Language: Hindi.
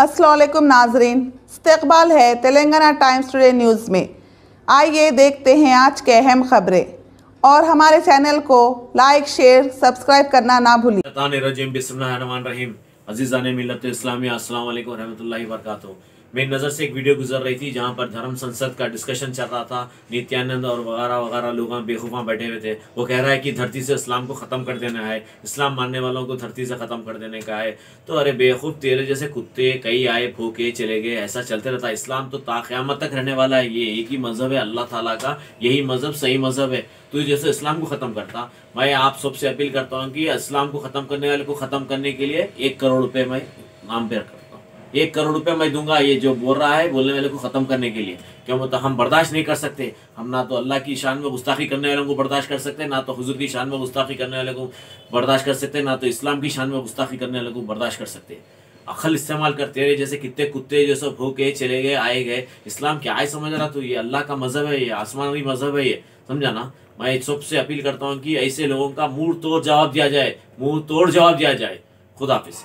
असलकुम नाजरीन। इस्तबाल है तेलंगाना टाइम्स टुडे न्यूज़ में। आइए देखते हैं आज के अहम खबरें। और हमारे चैनल को लाइक, शेयर, सब्सक्राइब करना ना भूलिए। अजीज़ान मिलत इस्लामी अस्सलाम वालेकुम रहमतुल्लाहि व बरकातुहू मेरी नज़र से एक वीडियो गुजर रही थी जहाँ पर धर्म संसद का डिस्कशन चल रहा था। नित्यानंद और वगैरह वगैरह लोग बेखूफा बैठे हुए थे। वो कह रहा है कि धरती से इस्लाम को ख़त्म कर देना है। इस्लाम मानने वालों को धरती से ख़त्म कर देने का है। तो अरे बेवकूफ़ तेरे जैसे कुत्ते कई आए, भूखे चले गए, ऐसा चलते रहता इस्लाम तो ताक़यामत तक रहने वाला है। ये एक ही मज़हब है अल्लाह ताला का। यही मज़हब सही मज़हब है। तो जैसे इस्लाम को ख़त्म करता। मैं आप सबसे अपील करता हूँ कि इस्लाम को ख़त्म करने वाले को ख़त्म करने के लिए एक करोड़ रुपये मैं नाम पे रखता एक करोड़ रुपए मैं दूँगा, ये जो बोल रहा है, बोलने वाले को ख़त्म करने के लिए। क्यों? मतलब हम बर्दाश्त नहीं कर सकते। हम ना तो अल्लाह की शान में गुस्ताखी करने वालों को बर्दाश्त कर सकते, ना तो हजूर की शान में गुस्ताखी करने वाले को बर्दाश्त कर सकते, ना तो इस्लाम की शान में गुस्ताखी करने वाले को बर्दाश्त कर सकते। अखल इस्तेमाल करते रहे, जैसे कितने कुत्ते जो सब भूखे चले गए, आए गए। इस्लाम क्या है, समझ रहा तो? ये अल्लाह का मज़हब है, ये आसमानी मज़हब है ये, समझा ना? मैं सबसे अपील करता हूँ कि ऐसे लोगों का मुँह तोड़ जवाब दिया जाए, मुँह तोड़ जवाब दिया जाए। खुदाफिज।